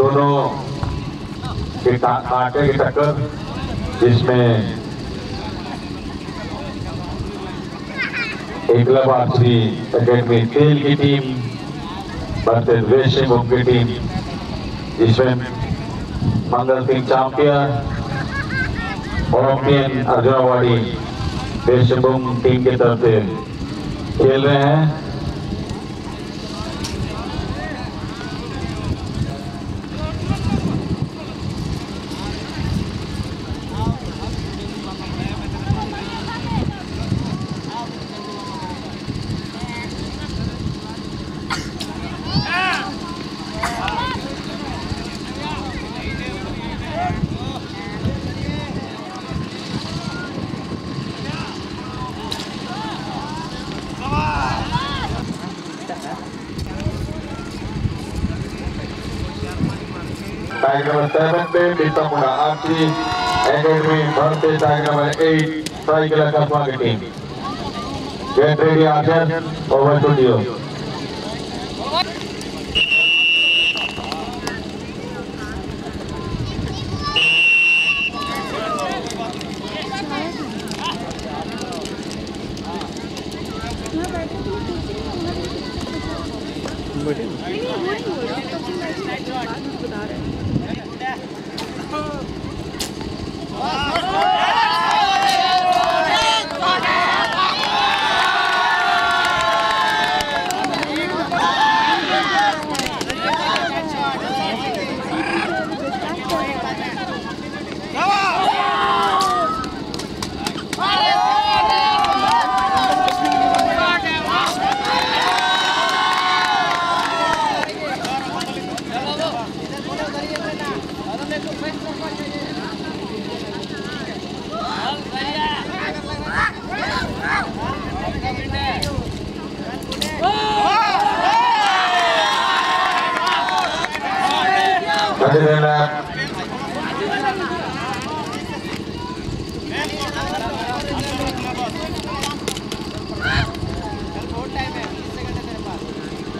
दोनों के कांटे की टक्कर जिसमें एकलव आर्चरी एकेडमी खेल की टीम रेशिंग होम की टीम, जिसमें मंगल सिंह चांपियन, ओलंपियन अर्जुन अवार्डी रेशिंग टीम की तरफ़ से खेल रहे हैं। Tiger number seven पे Bitamura Archie Academy versus Tiger number eight Saikila Kasma की team Get ready Archer over to you.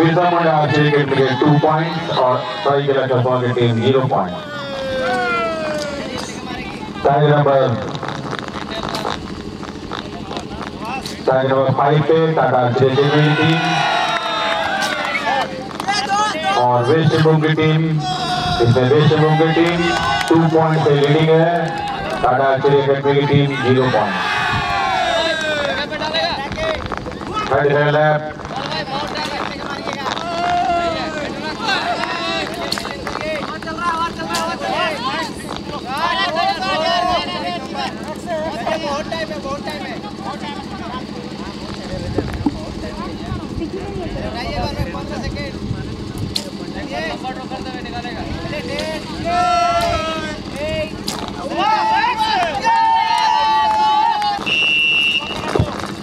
Birsa Munda academy के टू पॉइंट्स और सरायकेला कसबा की team zero point target number target number five पे Tata academy की team और West Bengal की team इसमें West Bengal की टीम टू पॉइंट से लीडिंग है टाटा आर्चरी अकेडमी की team zero point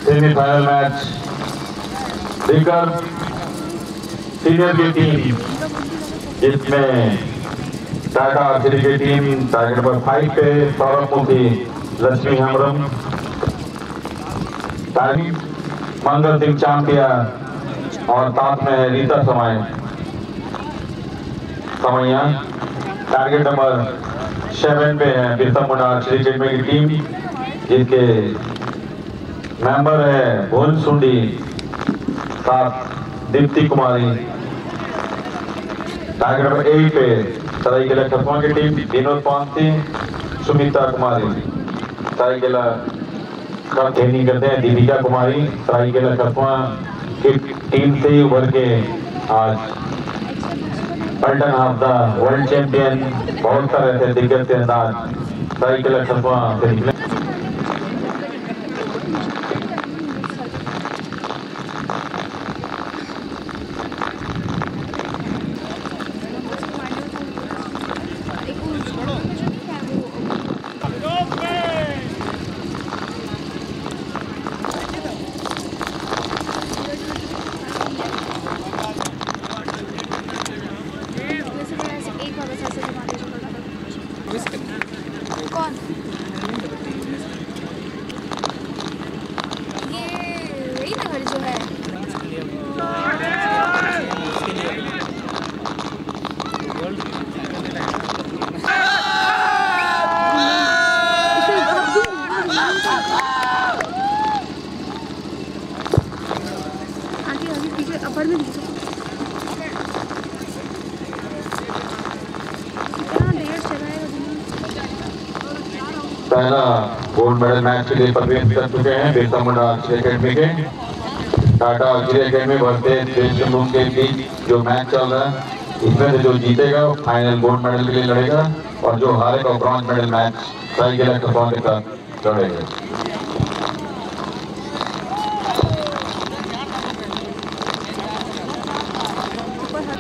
semifinal match लेकर सीनियर की टीम जिसमें टाटा आर्चरी की टीम टारगेट नंबर फाइव पे सौरभ मुखी लक्ष्मी हेमरम तारीफ़ मंगल सिंह चांपिया और साथ में रीता समय समैया टारगेट नंबर सेवन पे है बिरसा मुंडा आर्चरी अकेडमी की टीम जिसके मेंबर है भुवन सुंडी, साथ Deepti Kumari. Target number eight पे सराई सरायकेला खसमा की टीम विनोद पांसी सुमिता कुमारी। सराई सरायकेला का ट्रेनिंग करते हैं दीपिका कुमारी। सराई सरायकेला खसमा की टीम से ही उभर के आज पल्टन हाफदा वर्ल्ड चैंपियन बहुत सारे थे दिग्गज अंदाज सरायकेला खसमा से निकले नीचे अपर में नीचे इतना देर चलाएगा दिन पहला गोल्ड मेडल मैच के लिए प्रवेश कर चुके हैं। बिरसा मुंडा अक्षय अकेडमी के। टाटा अक्षय अकेडमी भरते के बीच जो मैच चल रहा है इसमें से जो जीतेगा, वो फाइनल गोल्ड मेडल के लिए लड़ेगा और जो हारेगा ब्रॉन्ज मेडल मैच लक्ष्य लड़ेगा ऊपर हट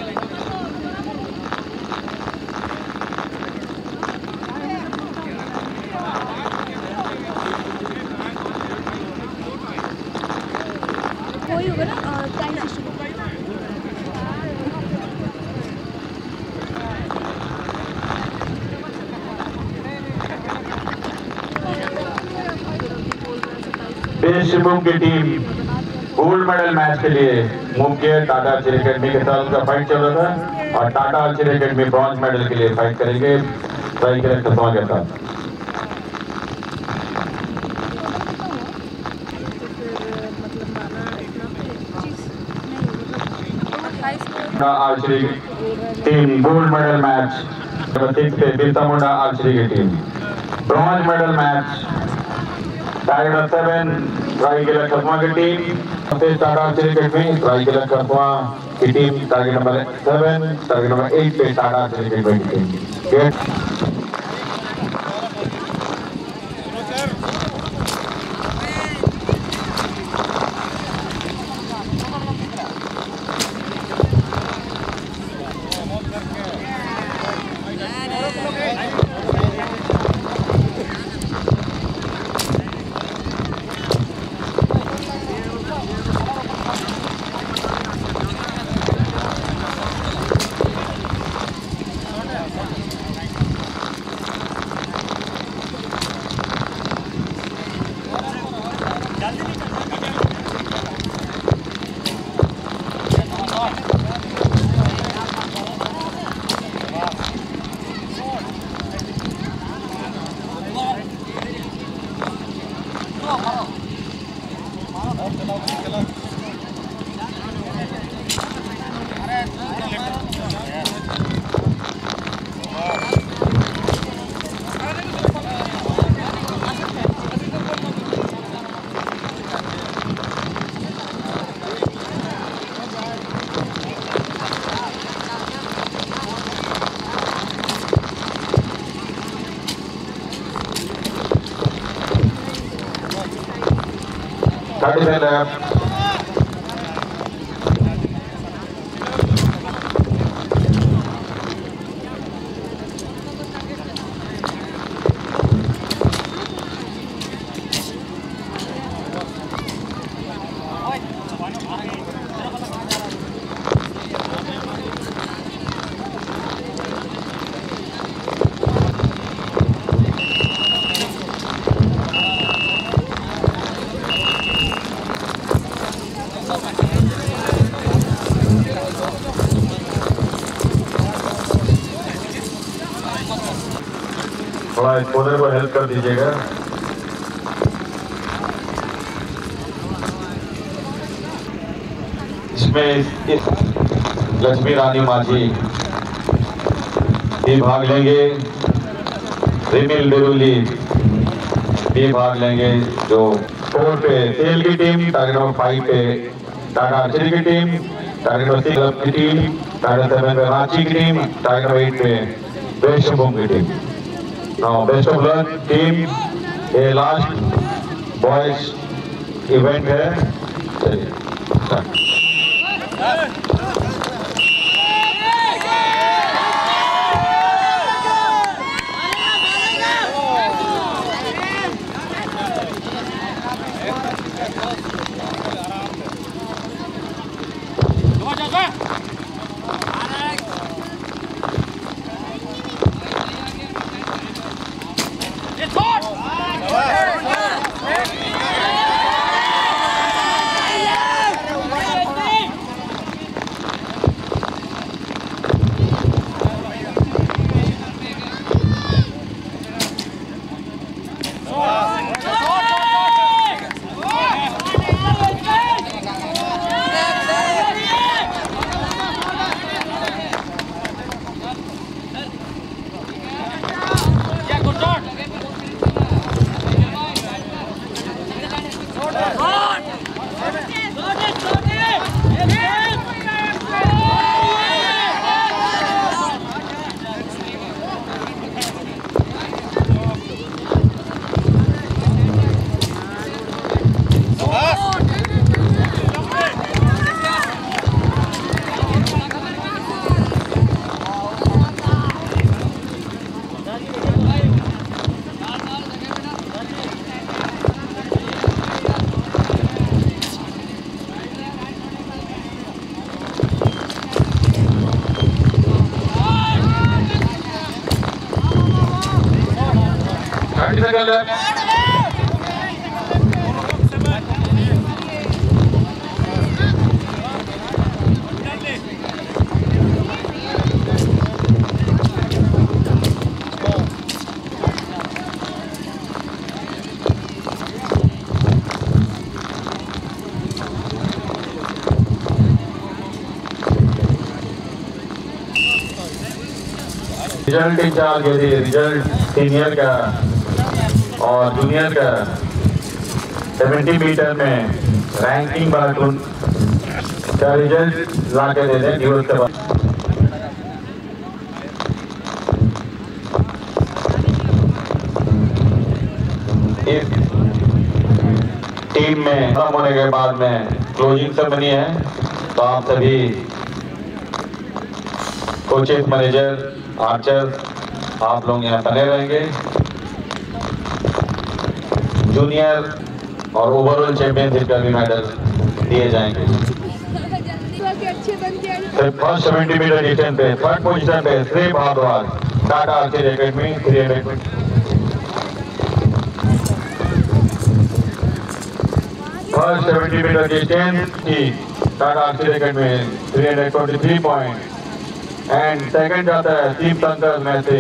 कोई होगा ना टाइम देश की टीम गोल्ड मेडल मैच के लिए मुख्य टाटा आर्चरी अकेडमी के साथ उनका फाइट चल रहा था और Tata archery academy bronze medal के लिए फाइट करेंगे। Score Munda archery team gold medal match पे बिरसा मुंडा आर्चरी की टीम। ब्रॉन्ज मेडल मैच टाइगर सेवन ट्राई के खत्मा की टीम सबसे टाटा आर्चरी अकेडमी ट्राई के खत्मा की team target number seven target number eight पे टाटा आर्चरी अकेडमी की टीम गेट थर्टी सेवन थोड़ा इस कोने को हेल्प कर दीजिएगा। इसमें इस, इस लक्ष्मी रानी माझी भी भाग लेंगे। रिमिल बिरुली भी भाग लेंगे जो फोर पे तेल की टीम टारगेट नंबर फाइव पे टाटा आर्चरी की टीम टारगेट नंबर सिक्स की टीम टारगेट सेवन पे रांची की टीम टारगेट नंबर एट पे वेशभूम की team Now, best of luck, team. ये लास्ट बॉयज़ इवेंट है चलिए Давай, давай! रिज़ल्ट इंचार्ज यदि रिज़ल्ट सीनियर का और जूनियर का 70 मीटर में रैंकिंग बाटून का रिज़ल्ट ला के दे दें के टीम में, खत्म होने के बाद में क्लोजिंग सेरेमनी है तो आप सभी कोचेस मैनेजर, आर्चर, आप लोग यहाँ बने रहेंगे। जूनियर और ओवरऑल चैंपियनशिप का भी मेडल दिए जाएँगे। फ़र्स्ट सेवेंटी मीटर डिस्टेंस पे थर्ड पोजीशन पे Shri Bharadwaj, Tata archery academy three hundred first seventy metre distance की Tata archery academy three hundred twenty three point and second जाता है दीप शंकर में से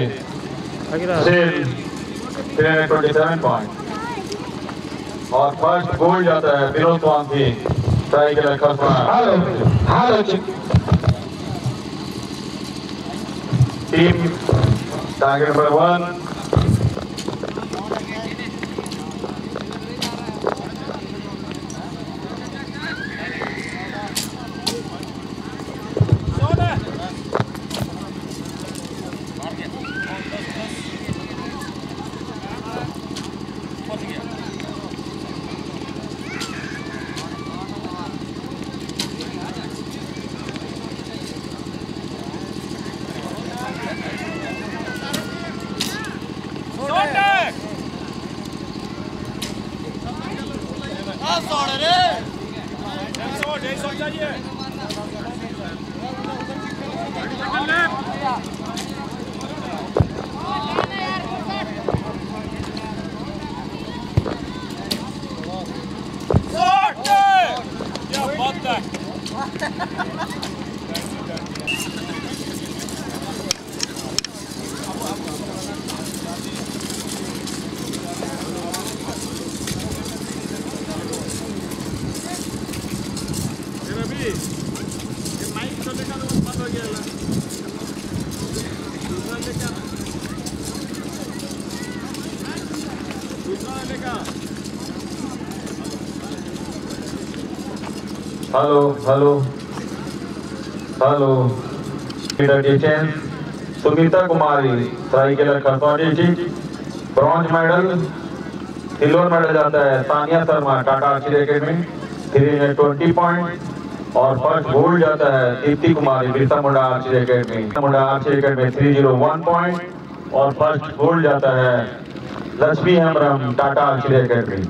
सेल थ्री ट्वेंटी सेवन पॉइंट और first gold जाता है विनोद के लिए खसमा Hello, team target number one hello hello. Hello. Distance Sunita Kumari Saraikela Kharsawan district bronze medal silver medal जाता है Sania Sharma, Tata archery academy three hundred twenty point, और first gold जाता है, Deepti Kumari, Birsa Munda archery academy Munda archery academy three zero one point और first gold जाता है, Lakshmi Hembram, Tata archery academy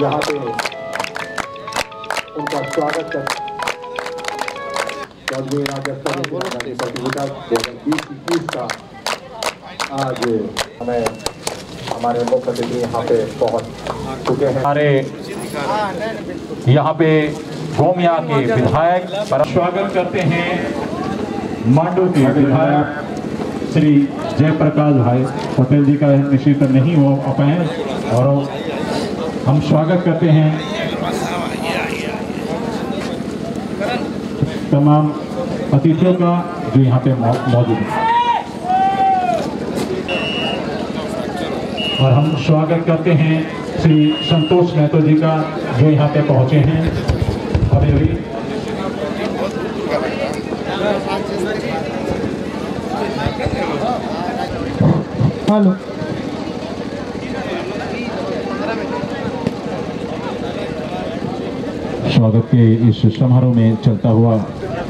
यहाँ पे उनका स्वागत कर। चौधरी राजस्थान प्रतियोगिता दो हज़ार बीस इक्कीस का आज हमें हमारे मुख्य अतिथि यहाँ पे पहुँच चुके हैं। हमारे यहाँ पे गोमिया के विधायक पर स्वागत करते हैं। मांडू के विधायक श्री जयप्रकाश भाई पटेल जी का निश्चित नहीं हो पाए और हम स्वागत करते हैं। तमाम अतिथियों का जो यहाँ पे मौजूद है। और हम स्वागत करते हैं श्री संतोष महतो जी का, जो यहाँ पे पहुँचे हैं। अभी अभी। हेलो। स्वागत के इस समारोह में चलता हुआ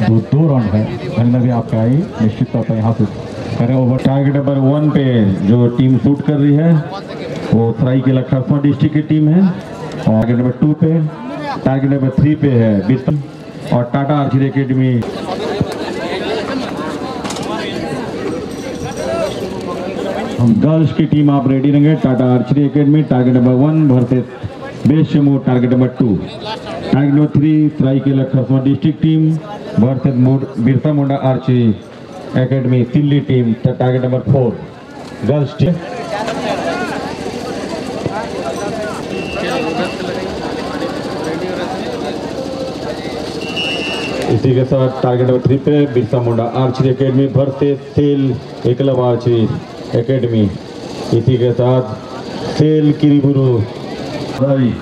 जो दो राउंड है। धन्यवाद आपका आई निश्चित तौर पर यहाँ से करें ओवर टारगेट नंबर वन पे जो टीम शूट कर रही है, वो सराईकेला खरसवा डिस्ट्रिक्ट की टीम है। और टारगेट नंबर टू पे टारगेट नंबर थ्री पे है बिस्तम और टाटा आर्चरी अकेडमी गर्ल्स की टीम आप रेडी रहेंगे। Tata archery academy target number one भरते best शेमो target number two number three Saraikela Kharsawan district team भरते Birsa Munda archery academy Delhi team target number four, girls team. इसी के साथ target number three पे Birsa Munda archery academy भरते cell एकलव archery academy इसी के साथ सेल किरीबुरु भाई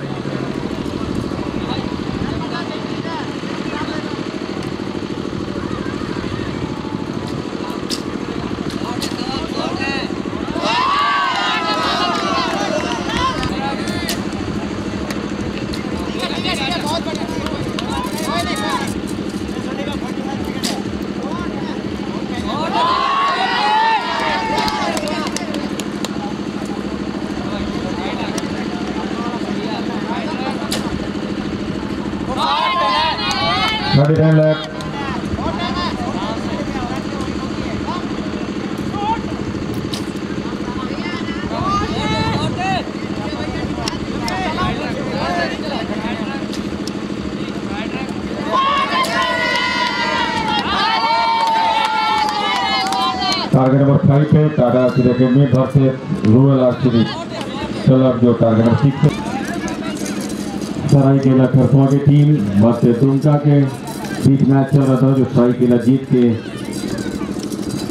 थर्टी नाइन लैख टारगेट नंबर फाइव पे टाटा आर्चरी एकेडमी भरते रूरल आर्चरी, क्लब जो टारगेट नंबर सिक्स पे सरायकेला खरसवा की टीम भरते दुमका के बीच मैच चल रहा था, जो सरायकेला जीत के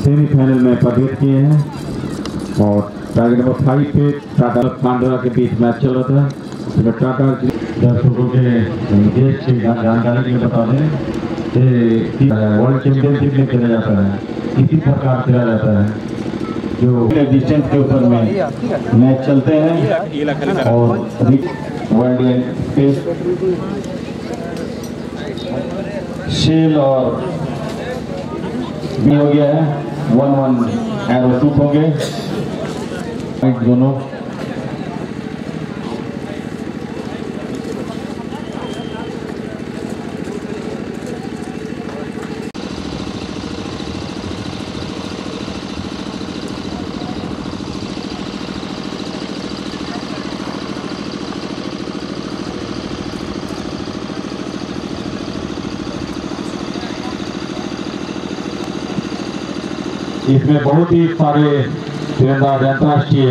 सेमीफाइनल में प्रवेश किए हैं। और टारगेट नंबर फाइव पे टाटा पांडवा के बीच मैच चल रहा था उसमें टाटा दर्शकों के देश की जानकारी के लिए बता दें कि वर्ल्ड चैंपियनशिप में खेला जाता है इसी प्रकार खेला जाता है। जो डिस्टेंस के ऊपर में मैच चलते हैं। और वर्ल्ड शेल और हो गया है। वन वन एरो दोनों। इसमें बहुत ही सारे तीरंदाज अंतर्राष्ट्रीय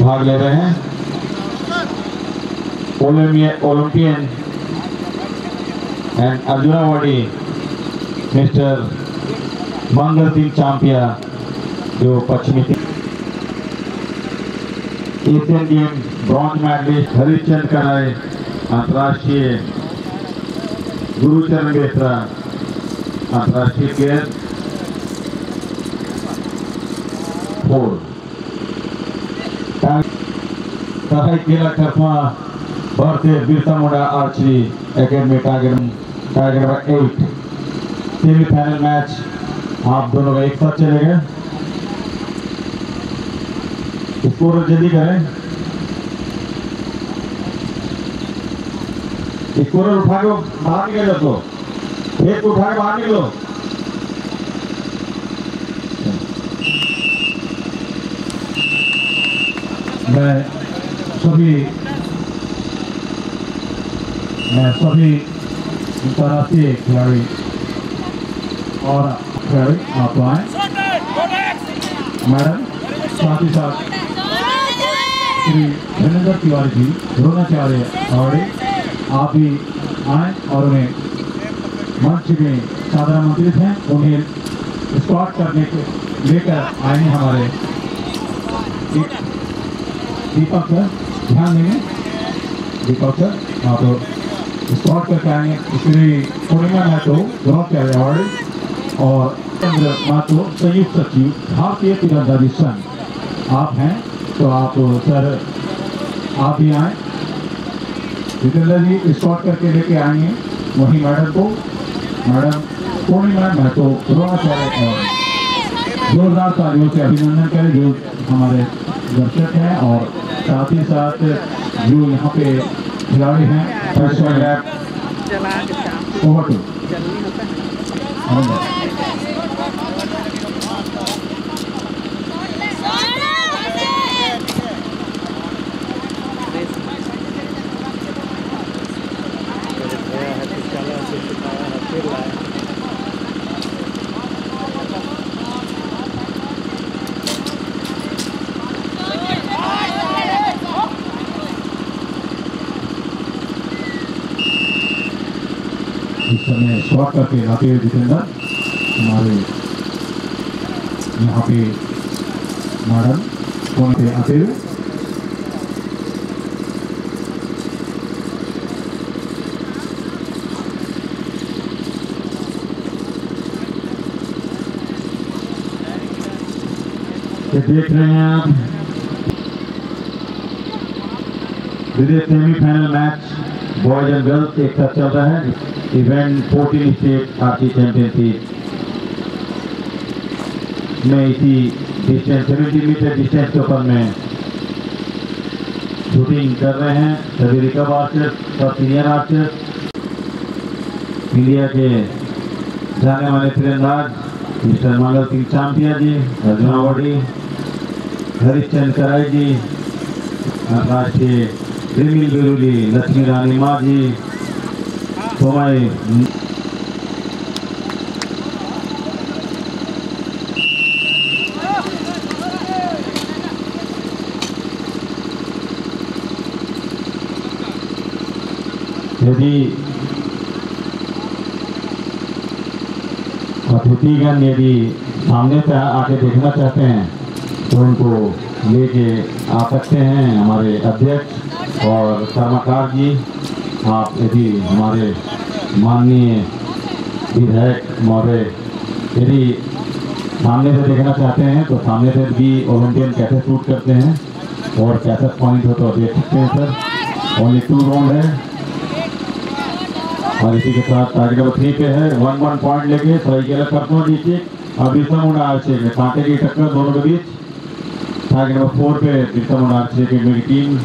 भाग ले रहे हैं। ओलंपियन एंड अर्जुनावाड़ी मिस्टर मंगल सिंह चांपिया, जो पश्चिमी Asian game bronze medallist Harishchand कराए अंतर्राष्ट्रीय गुरुचरण बेसरा अंतर्राष्ट्रीय प्लेयर फोर सहायकेला खरसवा भारतीय Birsa Munda, archery, academy target target number eight semifinal match, आप दोनों का एक साथ चलेगा स्कोर जल्दी करें। स्कोर उठा के बाहर निकल जाओ एक को उठा के बाहर निकलो। मैं सभी मैं सभी अंतर्राष्ट्रीय खिलाड़ी और खिलाड़ी आप आए। मैडम, साथ ही साथ श्री धर्मेंद्र तिवारी जी, द्रोणाचार्य अवार्डी आप भी आए और उन्हें मंच में साधारण आमंत्रित हैं उन्हें स्क्वाट करने के लेकर आए हमारे दीपक सर, ध्यान देंगे। दीपक सर, आप स्क्वाट करके आएँगे। श्री पूर्णिमा महतो द्रोणाचार्य अवार्डी और चंद्र महतो, संयुक्त सचिव, भारतीय तीरंदाजी संघ। आप हैं तो आप सर, आप भी आए। जितेंद्र जी स्कॉट करके लेके आएँगे। वहीं मैडम को। मैडम, पूर्णिमा महतो द्रोणाचार्य और जोरदार तालियों से अभिनंदन करें जो हमारे दर्शक हैं और साथ ही साथ जो यहाँ पे खिलाड़ी हैं फ़र्स्ट ओवर ओवर टू इस शॉट करके आते हुए जितेंद्र हमारे यहाँ पे मैडम फ़ोन पे आते हुए देख रहे हैं आप semifinal match boys and girls एक साथ चल रहा है इवेंट 14 स्टेट आर्ची चैंपियनशिप में इसी डिस्टेंस 70 मीटर डिस्टेंस के ऊपर में शूटिंग कर रहे हैं, सभी रिकव आर्चर्स और सीनियर आर्चर्स इंडिया के जाने वाले तीरंदाज मिस्टर मंगल सिंह चांपिया जी अर्जुन अवार्डी हरिश्चंद कराई जी राष्ट्रीय त्रिमिल बिरुली लक्ष्मी रानी माँ जी सोमाई यदि अतिथिगण यदि सामने से आके देखना चाहते हैं तो उनको लेके आ सकते हैं हमारे अध्यक्ष और कर्मकार जी। आप यदि हमारे माननीय विधायक महोदय यदि सामने से देखना चाहते हैं तो सामने से भी ओलंपियन कैसे शूट करते हैं और कैसे पॉइंट हो तो देख सकते हैं सर ओनली टू राउंड है। और इसी के साथ टारगेट नंबर थ्री पे है। वन वन पॉइंट लेके सही के करता हूँ नीचे और बिरसा मुंडा आर्चे में कांटे की टक्कर दोनों के बीच। टारगेट नंबर फोर पे बिरसा मुंडा आर्चे की टीम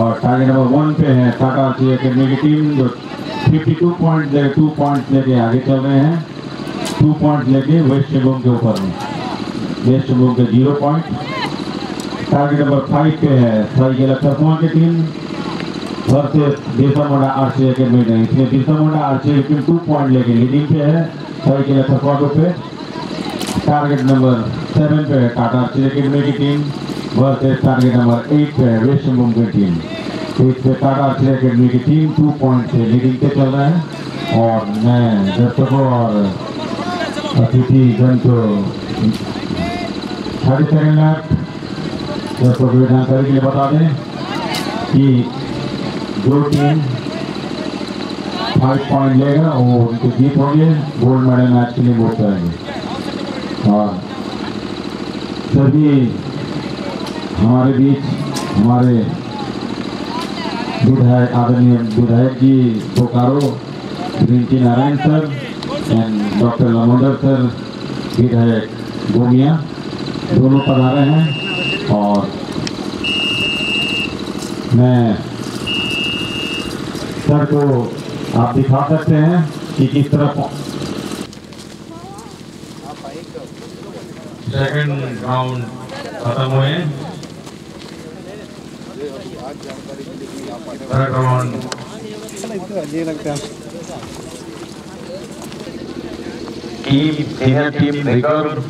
और टारगेट नंबर वन पे है टाटा आर्चे अकेडमी की टीम जो 52 पॉइंट ले टू पॉइंट लेके आगे चल रहे हैं। टू पॉइंट लेके वेस्ट बंगाल के ऊपर में वेस्ट बंगाल के zero point target number five पे है सही के लक्ष्य की team versus Birsa Munda archery academy ने इसमें Birsa Munda archery academy two point लेके लीडिंग पे है सही के लक्ष्य पे। टारगेट नंबर सेवन पे है टाटा आर्चे अकेडमी की team versus target number eight पे है वेस्ट की टीम तो इस पे टाटा आर्चे अकेडमी की टीम टू पॉइंट से लीडिंग पे चल रहा है और मैं दर्शकों और अतिथि गण को थर्टी सेकेंड लैप दर्शकों को जानकारी के लिए बता दें जो टीम फाइव पॉइंट लेगा वो उनके जीत होंगे गोल्ड मेडल मैच के लिए वोट करेंगे और सभी हमारे बीच हमारे विधायक, आदरणीय विधायक जी Bokaro Rinki Narayan sir and doctor Lambodar sir, विधायक गोमिया, दोनों पधारे हैं। और मैं सर को आप दिखा सकते हैं कि किस तरह सेकंड राउंड खत्म हुए third round team senior team recurve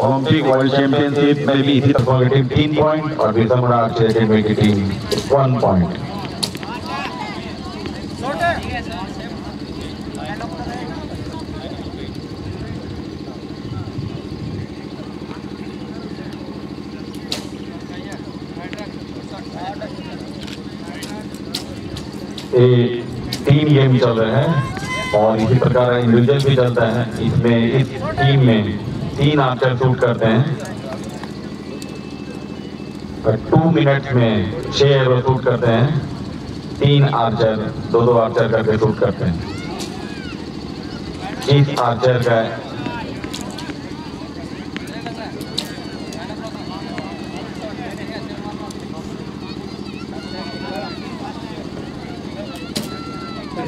Olympic world championship में भी इसी तरह की टीम तीन पॉइंट और बिरसा मुंडा अकेडमी की टीम वन पॉइंट ये टीम गेम चल रहे हैं और इसी प्रकार इंडिविजुअल भी चलता है। इसमें, इस टीम में तीन आर्चर शूट करते हैं। टू मिनट में छह एरो शूट करते हैं। तीन आर्चर दो दो आर्चर करके शूट करते हैं। इस आर्चर का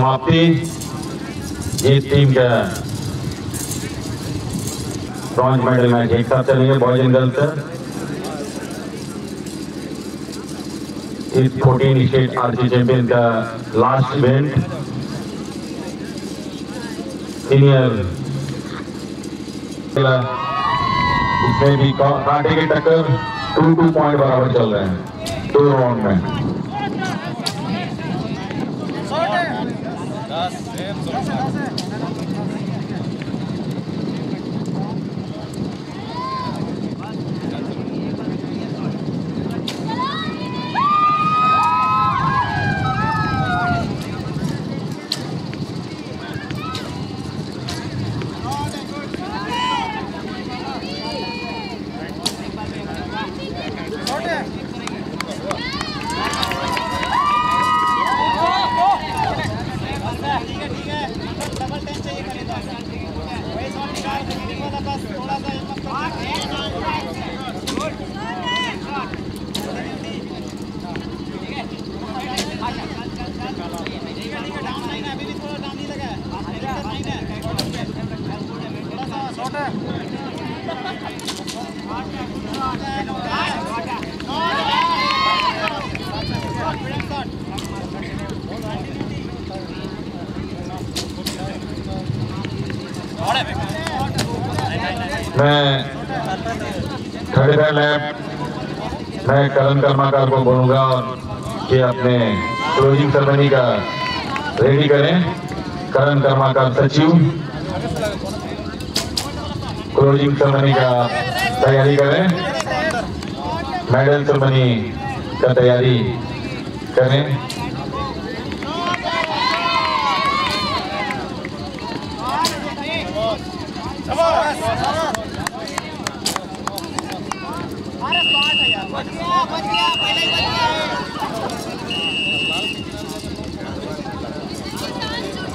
समाप्ति। ये टीम का ब्रॉन्ज मेडल मैच एक साथ चलेंगे बॉयज़ एंड गर्ल्स इस 14 स्टेट आर्ची चैंपियन का लास्ट इवेंट सीनियर इसमें भी कांटे की टक्कर टू टू पॉइंट बराबर चल रहे हैं, दो राउंड में। ます。मैं फाइव लैब मैं करण कर्माकार को बोलूँगा कि अपने क्लोजिंग सेरेमनी का रेडी करें। करण कर्माकार सचिव। क्लोजिंग सेरेमनी का तैयारी करें। मेडल सेरेमनी का तैयारी करें।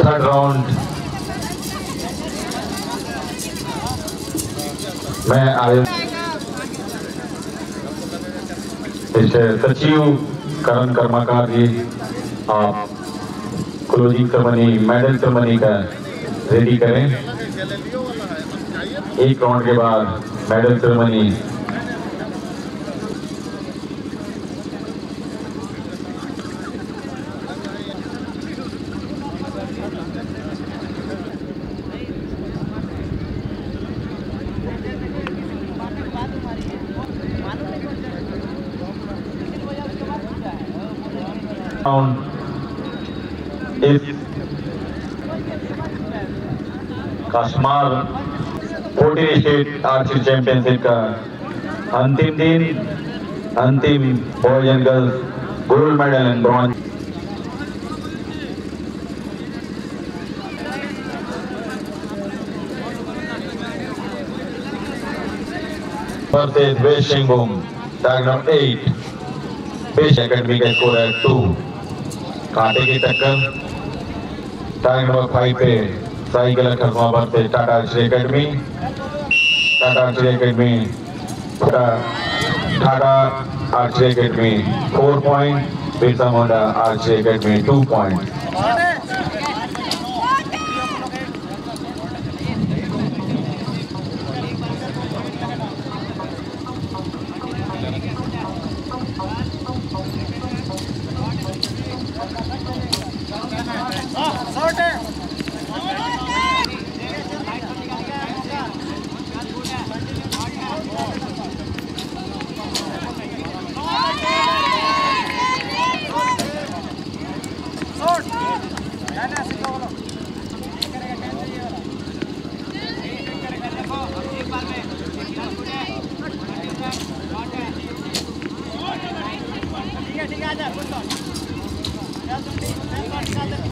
थर्ड राउंड मैं आयोजन इसे सचिव करण कर्माकार जी आप क्लोजिंग सेरेमनी मेडल सेरेमनी का रेडी करें। एक राउंड के बाद medal ceremony down if Kashmir 14 state archery championship का अंतिम दिन अंतिम boys and girls gold medal and bronze versus West Shingum, diagram 8. Fish Academy can score at 2. कांटे की टक्कर टैग नंबर फाइव पे साई गलत Kharwa versus Tata archery academy Tata archery academy Tata archery academy four point Birsa Munda archery academy two point